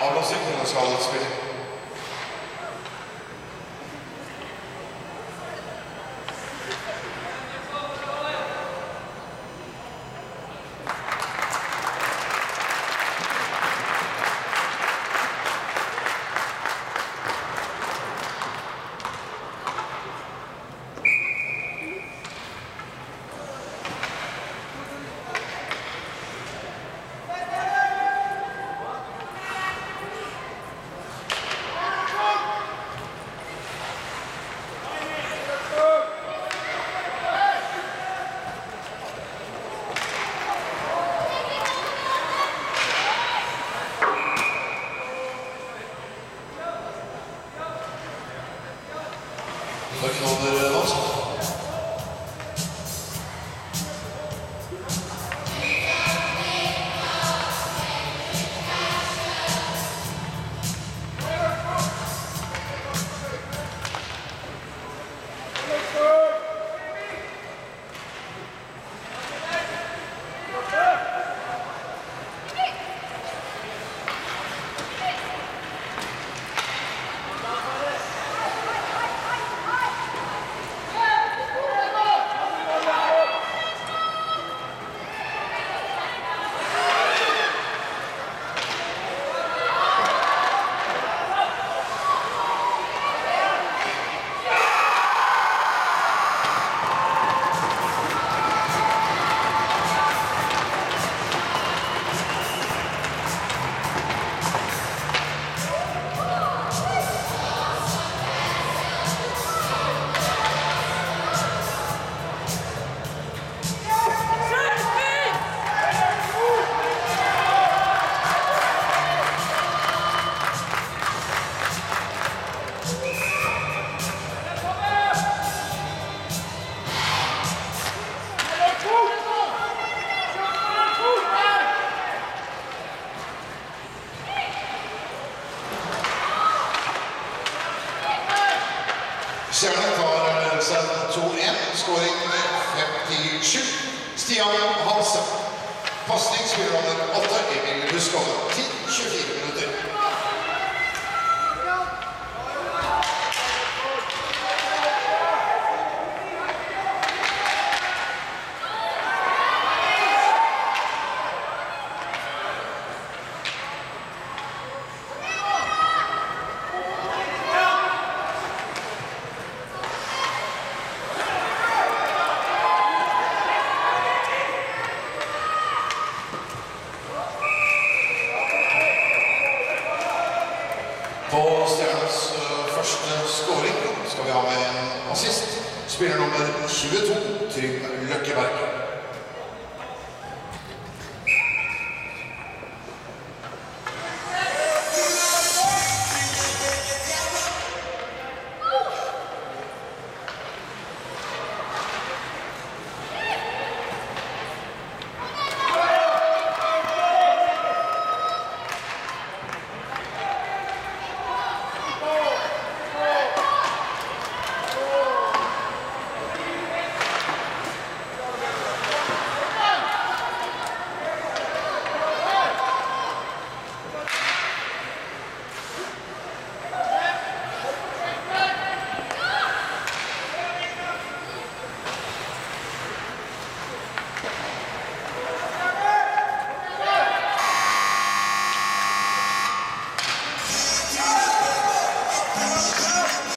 Ao nosso encontro, Senhor, Espírito. Den skal spille. Knoller Seerne tar ledelsen 2-1. Skåring 57. Stian Hansen. Pasning spiller nummer 8. Emil Buskov. 10-24 minutter. På Stjernens øh, første skåring skal vi ha med en assist. Spiller nummer 22, Trym Løkkeberg.